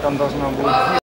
там должна будет